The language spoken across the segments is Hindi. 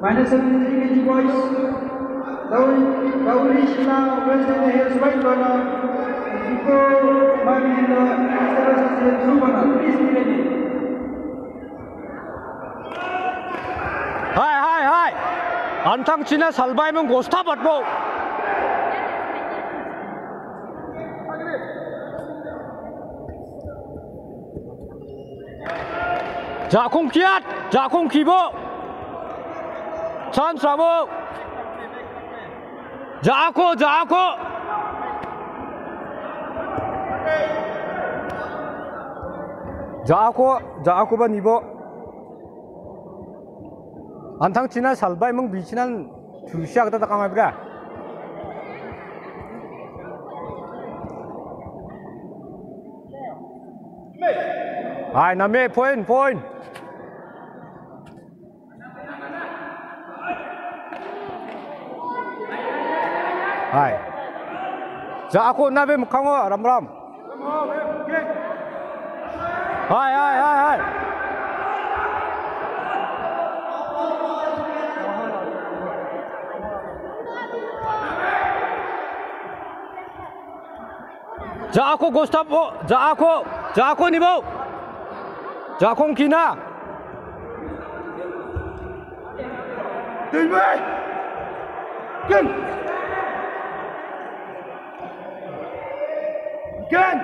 Minus 73 kg boys. Dauri, Dauri Shila, Wednesday, here's white corner. Nico Marino, Sarasate, blue corner. Please be ready. 하이 하이 하이 안탕치나 살바이면 고스타 받고 자 콩키앗 자 콩키보 찬사모 자코 자코 자코 자코바 니보. 안탕 지나 살바이 멍 비치난 주시하다 다 까마비라. 아이 남의 포인 포인 Hai. Za aku nabi mukang wa ram ram. Hai hai hai hai. Za aku gustap wo, oh, za aku, za aku ni bau. Za aku kina. Dilmai. Kim. Eh. Kiên! Kiên!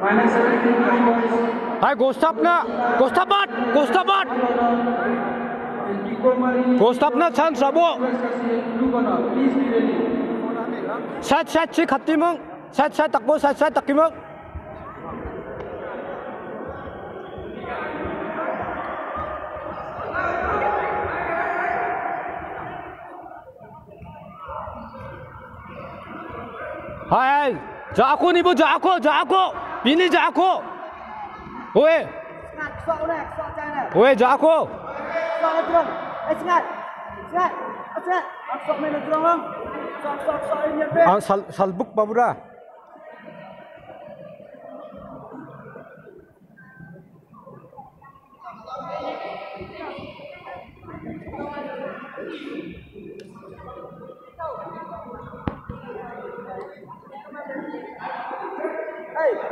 Minus 73 kg boys. Hai Gustav na, Gustav bat, Gustav bat, Nico Marino, Gustav na chan sabo. Sat sat chi khatti mong, sat sat takbo, sat sat takki mong. 아이 자코 니보 자코 자코 미니 자코 오해. 오해 자코 안 아, 살북 바보라.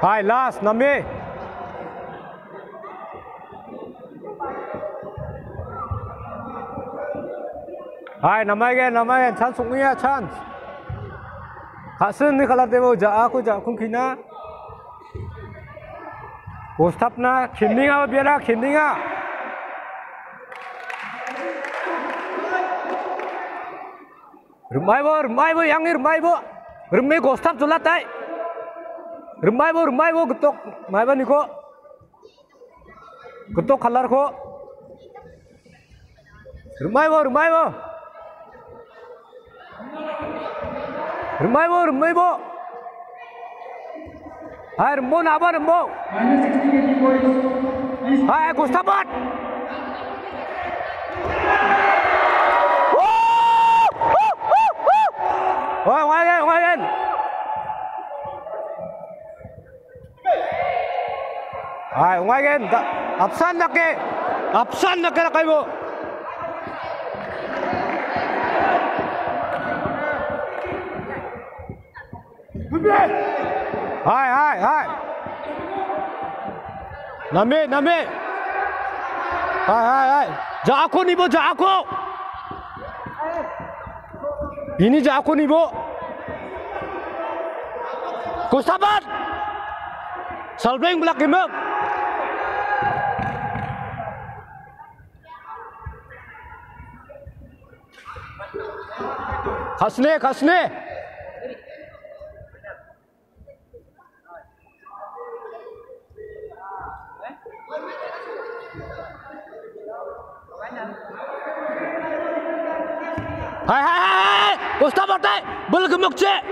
Hi last नमे हाय नमे नमे छान सूखे छान खासन खाला देव जा खुखीना गोस्थापना खेलिंगा बेरा खेलिंगा रुमाइब रुमाइब यांग रुमाइब रुमे गोस्थाप जोला ताई रुम्बाई वो रुम्बाई वो गुत्तो माइबा खलर को रुम्बाई वो रुम्बाई वो रुम्बाई वो रुम्बाई वो हाय रुम्बो ngay ngay ngay ngay ngay ngay ngay ngay ngay ngay ngay ay ay ay, hai hai. ay ay ay, hai aku ni bo ja aku. Ini ja aku ni bo. Ku sabar. Salbeng belak. Kasne. Hai hai hai. Gustav Bartai, bel gemuk cek.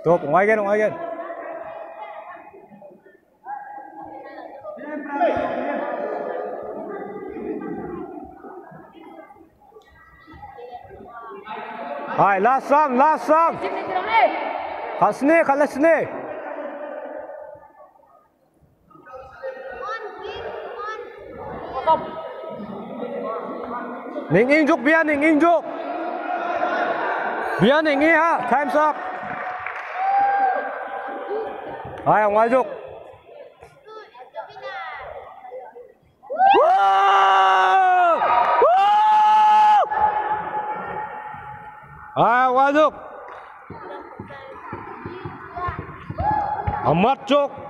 Stop, Hay last song, last song. Khasne, khalasne. Ninh in juk bia, ninh in juk. Bia ninh in ha, time's up. Hay ngoài juk. à qua giúp. À mất chút